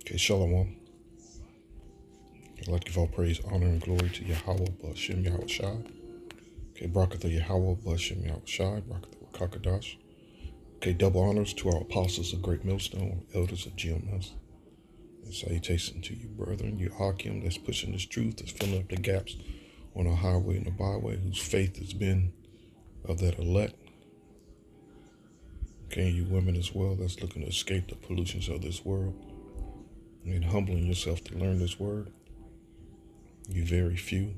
Okay, Shalom. I'd like to give all praise, honor, and glory to Yahweh, Bashem Yahweh Shai. Okay, Barakatha Yahweh, Bashem Yahweh Shai, Barakatha. Okay, double honors to our apostles of Great Millstone, elders of GMS. And salutation to you, brethren, you Hakim that's pushing this truth, that's filling up the gaps on the highway and the byway, whose faith has been of that elect. Okay, you women as well that's looking to escape the pollutions of this world and humbling yourself to learn this word. You very few.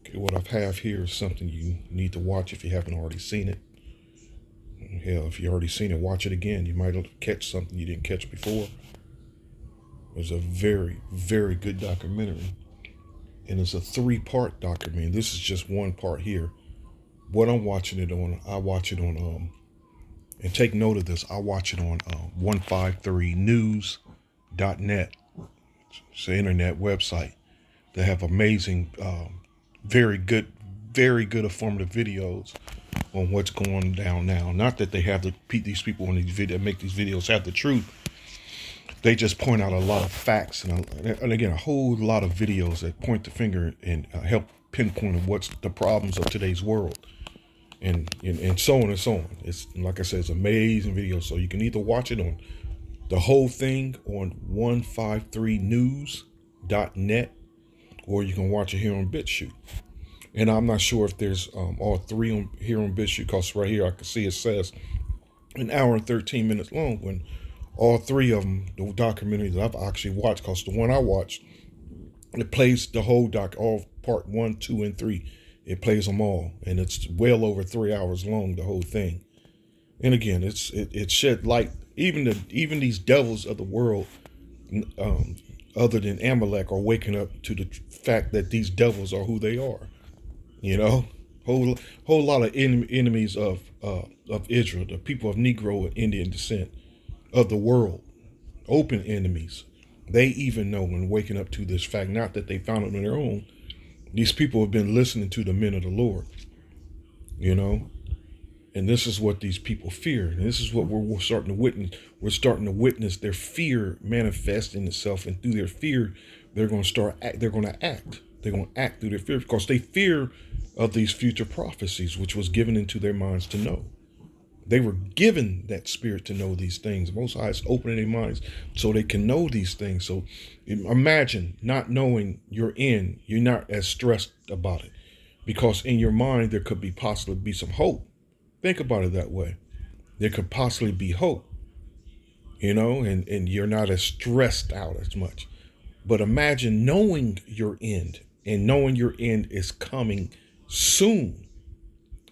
Okay, what I have here is something you need to watch if you haven't already seen it. Hell, if you already seen it, watch it again. You might catch something you didn't catch before. It's a very, very good documentary. And it's a three-part documentary. This is just one part here. What I'm watching it on, I watch it on, um, and take note of this, I watch it on uh, 153news.net. It's an internet website. They have amazing, um, very good, very good informative videos on what's going down now. Not that they have the these people on these video make these videos have the truth. They just point out a lot of facts and, a, and again a whole lot of videos that point the finger and uh, help pinpoint what's the problems of today's world. And, and and so on and so on. It's like I said, it's amazing video. So you can either watch it on the whole thing on 153news.net or you can watch it here on BitChute. And I'm not sure if there's um, all three on here on BitChute because right here I can see it says an hour and 13 minutes long when all three of them, the documentary that I've actually watched, because the one I watched, it plays the whole doc, all part one, two, and three. It plays them all, and it's well over three hours long, the whole thing. And again, it's it, it shed light. Even the even these devils of the world, um, other than Amalek, are waking up to the fact that these devils are who they are. You know, whole whole lot of en- enemies of uh, of Israel, the people of Negro and Indian descent of the world, open enemies. They even know when waking up to this fact, not that they found it on their own. These people have been listening to the men of the Lord. You know, and this is what these people fear. And this is what we're, we're starting to witness. We're starting to witness their fear manifesting itself, and through their fear, they're going to start. Act, they're going to act. They're going to act through their fear because they fear of these future prophecies, which was given into their minds to know. They were given that spirit to know these things. Most High is opening their minds so they can know these things. So imagine not knowing you're in, you're not as stressed about it. Because in your mind there could be possibly be some hope. Think about it that way. There could possibly be hope. You know, and, and you're not as stressed out as much. But imagine knowing your end and knowing your end is coming soon.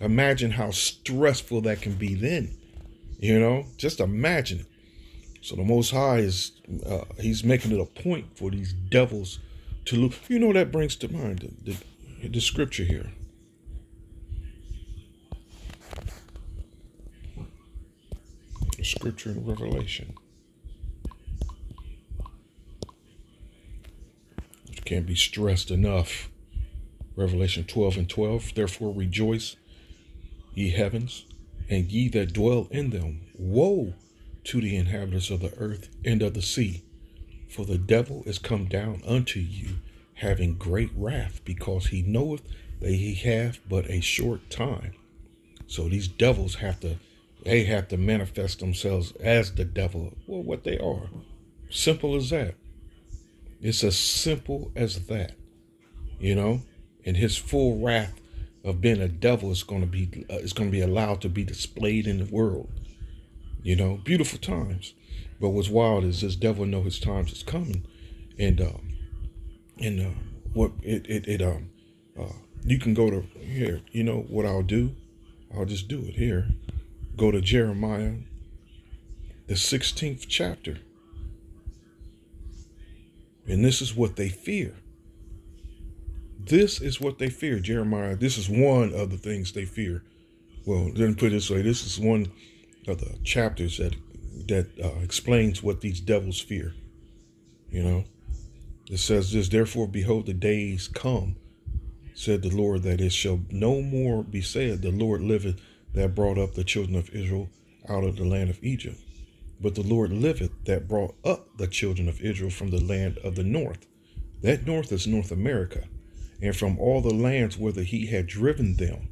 Imagine how stressful that can be then. You know, just imagine it. So the Most High is, uh, he's making it a point for these devils to look. You know, that brings to mind the, the, the scripture here. The scripture in Revelation. Which can't be stressed enough. Revelation 12 and 12. Therefore rejoice, ye heavens, and ye that dwell in them. Woe to the inhabitants of the earth and of the sea, for the devil is come down unto you, having great wrath, because he knoweth that he hath but a short time. So these devils have to, they have to manifest themselves as the devil. Well, what they are. Simple as that. It's as simple as that. You know? And his full wrath of being a devil is going to be uh, is going to be allowed to be displayed in the world. You know, beautiful times. But what's wild is this devil know his times is coming, and um, and uh, what it it, it um uh, you can go to here. You know what I'll do? I'll just do it here. Go to Jeremiah, the sixteenth chapter, and this is what they fear. This is what they fear, Jeremiah. This is one of the things they fear. Well, me put it this way: this is one of the chapters that that uh, explains what these devils fear. You know, it says this: Therefore, behold, the days come, said the Lord, that it shall no more be said, The Lord liveth, that brought up the children of Israel out of the land of Egypt. But the Lord liveth that brought up the children of Israel from the land of the north. That north is North America, and from all the lands whither he had driven them,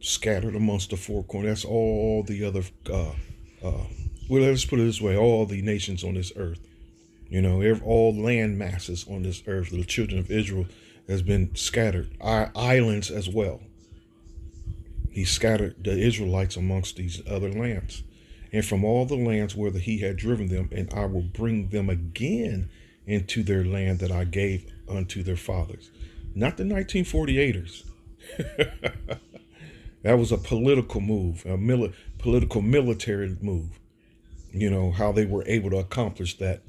scattered amongst the four corners. That's all the other, uh, uh, well, let's put it this way all the nations on this earth. You know, all land masses on this earth, the children of Israel has been scattered, our islands as well. He scattered the Israelites amongst these other lands and from all the lands whither he had driven them, and I will bring them again into their land that I gave unto their fathers. Not the 1948ers. that was a political move, a mili- political military move. You know, how they were able to accomplish that.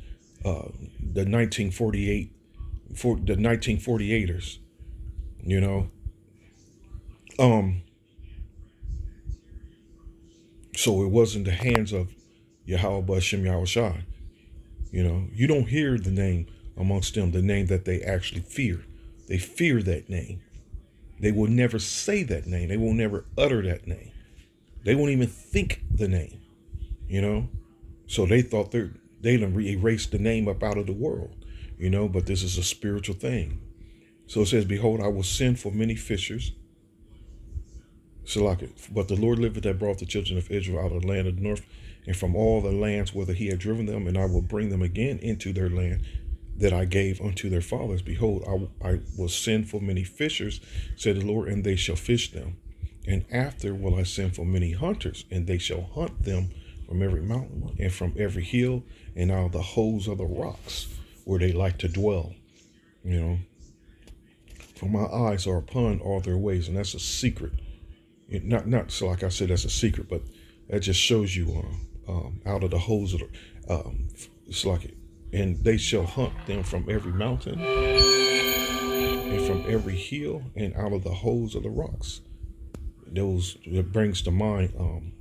Uh, the 1948, for the 1948ers, you know. Um, so it was in the hands of Yahweh Bashem Yahushai. You know, you don't hear the name amongst them, the name that they actually fear. They fear that name. They will never say that name. They will never utter that name. They won't even think the name. You know? So they thought they're they done erased the name up out of the world. You know, but this is a spiritual thing. So it says, Behold, I will send for many fishers Shalak, but the Lord liveth that brought the children of Israel out of the land of the north and from all the lands whither he had driven them, and I will bring them again into their land that I gave unto their fathers. Behold, I, I will send for many fishers, said the Lord, and they shall fish them. And after will I send for many hunters, and they shall hunt them from every mountain and from every hill and out of the holes of the rocks where they like to dwell. You know, for my eyes are upon all their ways, and that's a secret not not so like I said that's a secret, but that just shows you uh, um, out of the holes of the um, it's like and they shall hunt them from every mountain and from every hill and out of the holes of the rocks. Those it brings to mind um,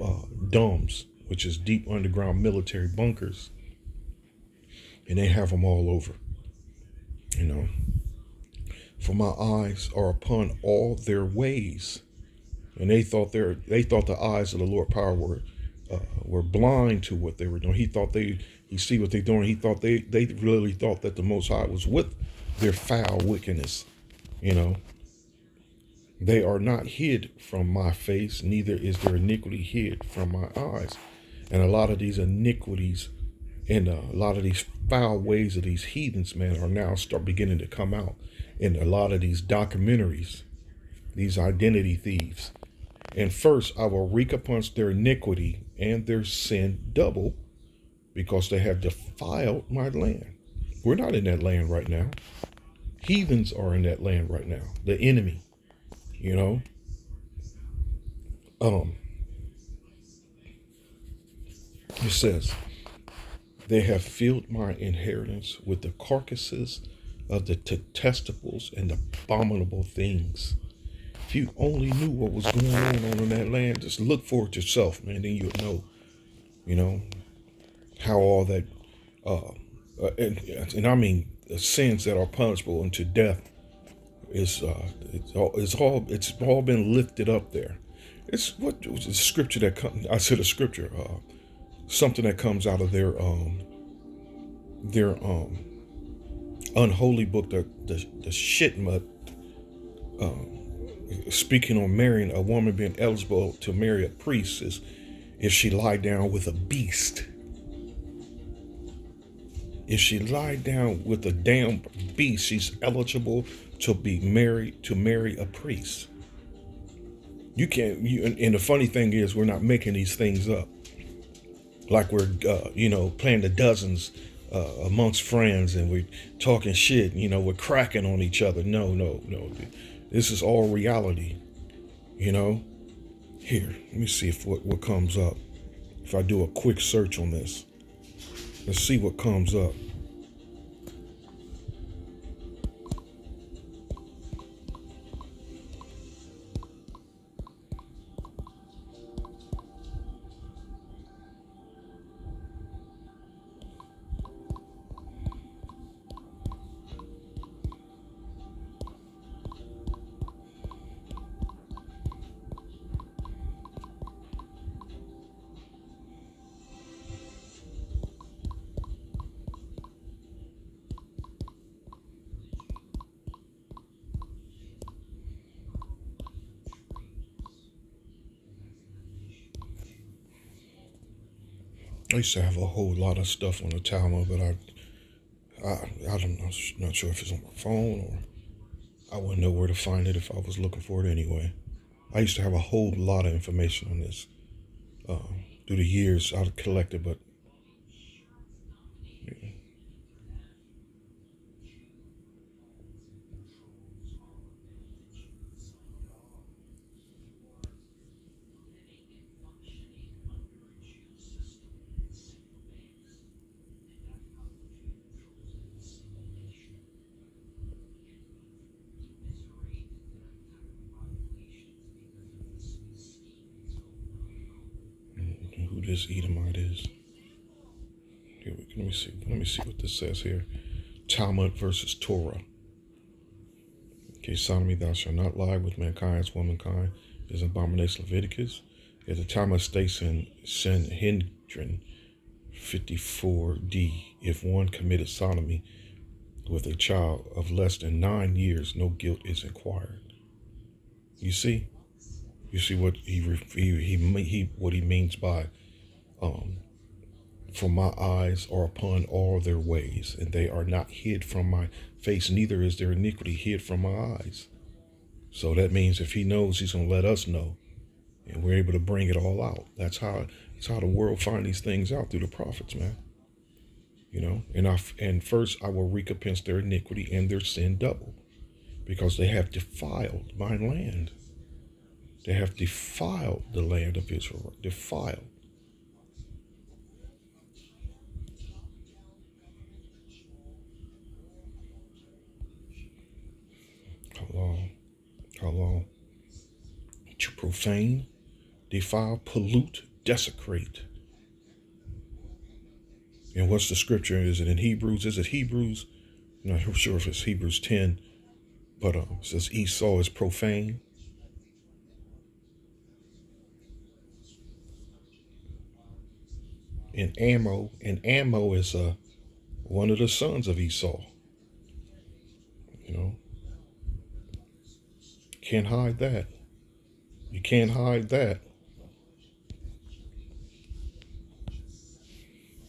uh, domes, which is deep underground military bunkers, and they have them all over. You know, for my eyes are upon all their ways and they thought they they thought the eyes of the Lord power were uh, were blind to what they were doing. He thought they he see what they're doing. He thought they they really thought that the Most High was with their foul wickedness. You know, they are not hid from my face, neither is their iniquity hid from my eyes. And a lot of these iniquities and a lot of these foul ways of these heathens, man, are now start beginning to come out in a lot of these documentaries, these identity thieves. And first I will wreak upon their iniquity and their sin double because they have defiled my land. We're not in that land right now. Heathens are in that land right now. The enemy, you know. Um it says, They have filled my inheritance with the carcasses of the detestables and abominable things if you only knew what was going on on that land, just look for it yourself, man. Then you'll know, you know, how all that, uh, uh and, and I mean sins that are punishable unto death is uh, it's all it's all it's all been lifted up there. It's what was the scripture that comes. I said a scripture, uh, something that comes out of their um, their um, unholy book, the the, the shit mud. Um, speaking on marrying a woman being eligible to marry a priest is if she lie down with a beast. If she lie down with a damn beast, she's eligible to be married to marry a priest. You can't. You, and the funny thing is, we're not making these things up. Like we're, uh, you know, playing the dozens uh, amongst friends, and we're talking shit. You know, we're cracking on each other. No, no, no. This is all reality, you know? Here, let me see if what, what comes up. If I do a quick search on this, let's see what comes up. I used to have a whole lot of stuff on the Talmud, but I, I, I don't know, not sure if it's on my phone or I wouldn't know where to find it if I was looking for it anyway. I used to have a whole lot of information on this uh, through the years I've collected, but this Edomite is. Here, let me see. Let me see what this says here. Talmud versus Torah. Okay, sodomy, thou shalt not lie with mankind as womankind is abomination Leviticus. As the Talmud states in Sanhedrin 54d, if one committed sodomy with a child of less than nine years, no guilt is inquired. You see, you see what he he he, he what he means by um, for my eyes are upon all their ways, and they are not hid from my face, neither is their iniquity hid from my eyes. So that means if he knows, he's gonna let us know, and we're able to bring it all out. That's how that's how the world find these things out through the prophets, man. You know, and I and first I will recompense their iniquity and their sin double, because they have defiled my land. They have defiled the land of Israel, defiled. How long? To profane, defile, pollute, desecrate. And what's the scripture? Is it in Hebrews? Is it Hebrews? I'm not sure if it's Hebrews 10, but um, it says Esau is profane. And Ammo, and Ammo is uh, one of the sons of Esau. You know, can't hide that. You can't hide that.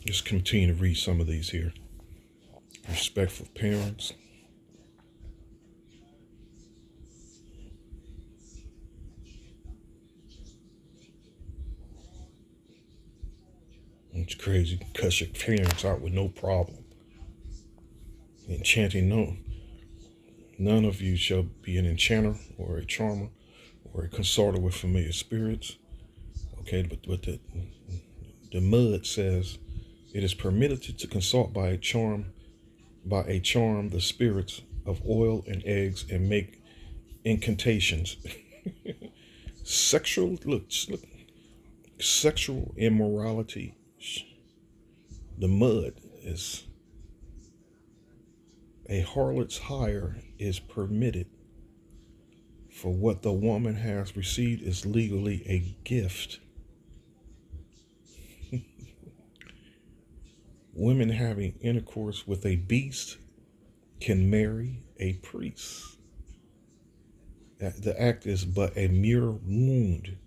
Just continue to read some of these here. Respectful parents. It's crazy. Cuss your parents out with no problem. Enchanting no None of you shall be an enchanter or a charmer or a consorter with familiar spirits. Okay, but, but the, the mud says it is permitted to, to consult by a charm, by a charm the spirits of oil and eggs and make incantations. sexual, look, look, sexual immorality. The mud is a harlot's hire is permitted, for what the woman has received is legally a gift. Women having intercourse with a beast can marry a priest. The act is but a mere wound.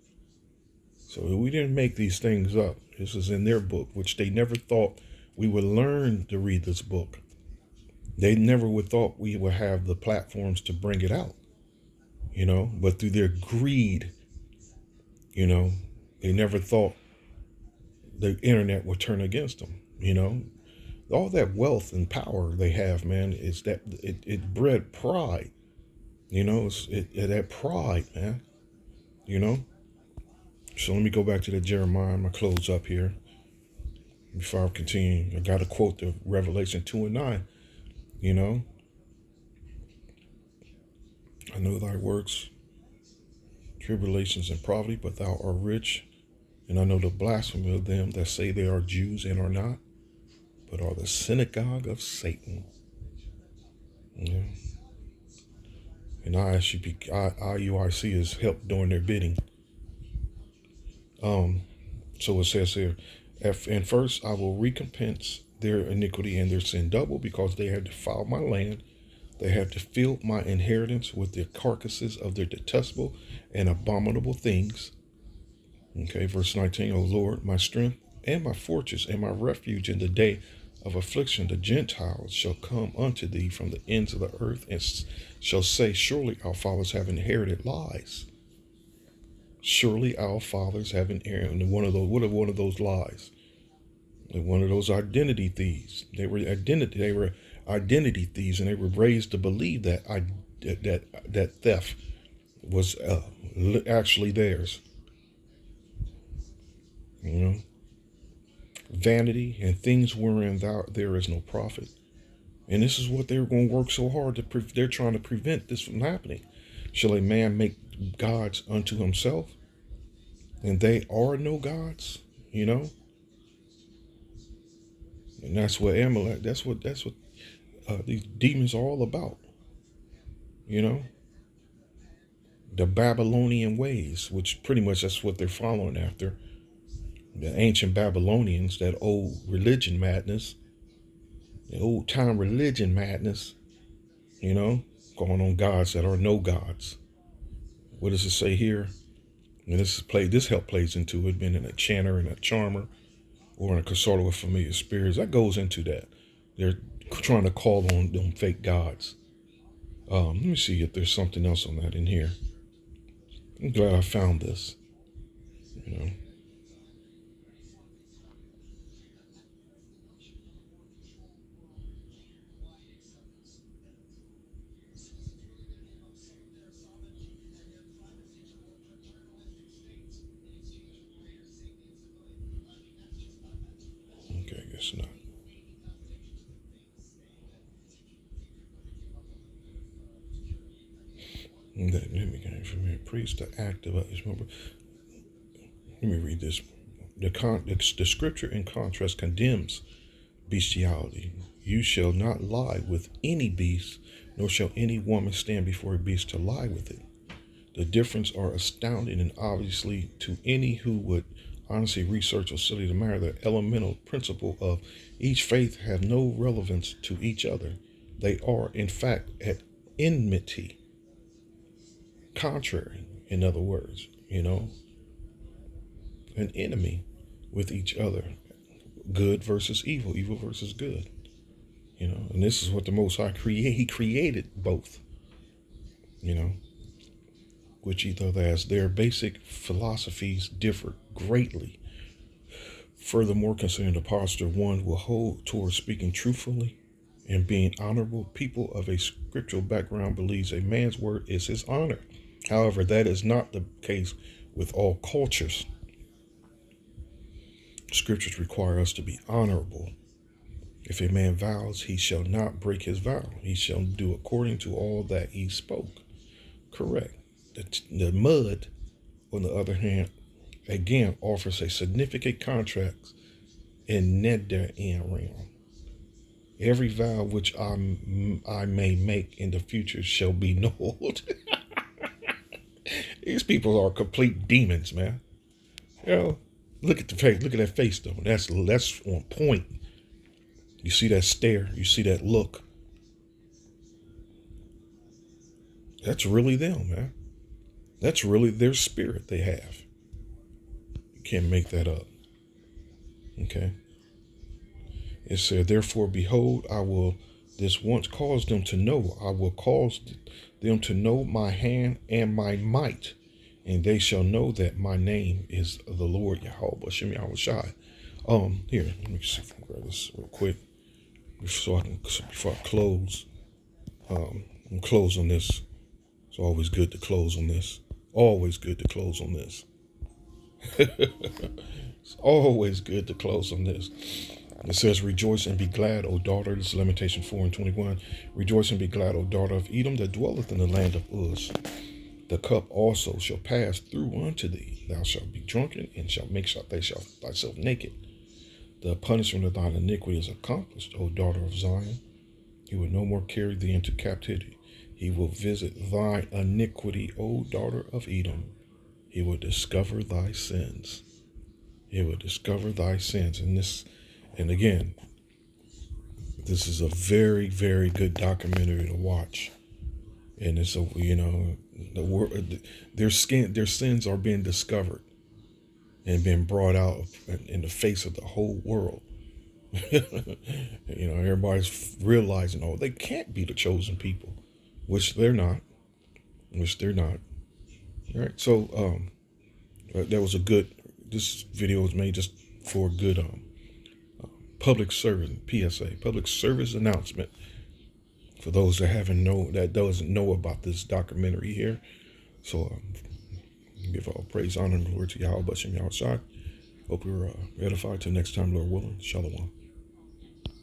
So we didn't make these things up. This is in their book, which they never thought we would learn to read this book. They never would thought we would have the platforms to bring it out, you know, but through their greed, you know, they never thought the internet would turn against them, you know. All that wealth and power they have, man, is that it, it bred pride, you know, it's it, it that pride, man, you know. So let me go back to the Jeremiah. I'm gonna close up here before I continue. I got to quote the Revelation 2 and 9. You know? I know thy works, tribulations and poverty, but thou art rich. And I know the blasphemy of them that say they are Jews and are not, but are the synagogue of Satan. Yeah. And IUIC IUIC is help doing their bidding. Um, so it says here, and first I will recompense their iniquity and their sin double because they have defiled my land. They have defiled my inheritance with the carcasses of their detestable and abominable things. Okay, verse 19, O Lord, my strength and my fortress and my refuge in the day of affliction. The Gentiles shall come unto thee from the ends of the earth and shall say, Surely our fathers have inherited lies. Surely our fathers have inherited one of those. What are one of those lies? One of those identity thieves. They were identity. They were identity thieves, and they were raised to believe that I, that that theft was uh, actually theirs. You know, vanity and things wherein thou, there is no profit. And this is what they're going to work so hard to. Pre- they're trying to prevent this from happening. Shall a man make gods unto himself, and they are no gods? You know. And that's what Amalek. That's what. That's what uh, these demons are all about. You know. The Babylonian ways, which pretty much that's what they're following after the ancient Babylonians, that old religion madness, the old time religion madness, you know, going on gods that are no gods. What does it say here? And this is play this help plays into it, being in a chanter and a charmer or in a consorter with familiar spirits. That goes into that. They're trying to call on them fake gods. Um, let me see if there's something else on that in here. I'm glad I found this. You know. From here. Priest to. Remember, let me read this. The, con, the, the scripture in contrast condemns bestiality. You shall not lie with any beast, nor shall any woman stand before a beast to lie with it. The difference are astounding and obviously to any who would honestly research or study the matter, the elemental principle of each faith have no relevance to each other. They are, in fact, at enmity contrary, in other words, you know, an enemy with each other. Good versus evil, evil versus good. You know, and this is what the Most High create. He created both. You know, which either as their basic philosophies differ greatly. Furthermore, considering the posture one will hold towards speaking truthfully and being honorable, people of a scriptural background believes a man's word is his honor. However, that is not the case with all cultures. Scriptures require us to be honorable. If a man vows, he shall not break his vow. He shall do according to all that he spoke. Correct. The, the mud, on the other hand, again offers a significant contract in Nedarim. Every vow which I, I may make in the future shall be nulled. These people are complete demons, man. You know, look at the face. Look at that face, though. That's that's on point. You see that stare. You see that look. That's really them, man. That's really their spirit they have. Can't make that up. Okay. It said, Therefore, behold, I will this once cause them to know. I will cause them to know my hand and my might, and they shall know that my name is the Lord Yahweh Shem Yahweh Um, here, let me see if I can grab this real quick so I can before I close. Um, I'm close on this. It's always good to close on this. Always good to close on this. it's always good to close on this. It says, Rejoice and be glad, O daughter. This is Lamentation 4 and 21. Rejoice and be glad, O daughter of Edom, that dwelleth in the land of Uz. The cup also shall pass through unto thee. Thou shalt be drunken, and shalt make thyself naked. The punishment of thine iniquity is accomplished, O daughter of Zion. He will no more carry thee into captivity. He will visit thy iniquity, O daughter of Edom. He will discover thy sins. He will discover thy sins. And this and again, this is a very, very good documentary to watch. And it's a, you know, the world, their skin, their sins are being discovered. and being brought out in the face of the whole world. you know, everybody's realizing, oh, they can't be the chosen people, which they're not, which they're not. All right, so um, uh, that was a good. This video was made just for a good um, uh, public service PSA, public service announcement for those that haven't know that doesn't know about this documentary here. So um, give all praise, honor, and glory to Yahweh, Bashem Yahweh Hope you're uh, edified. Till next time, Lord willing. Shalom.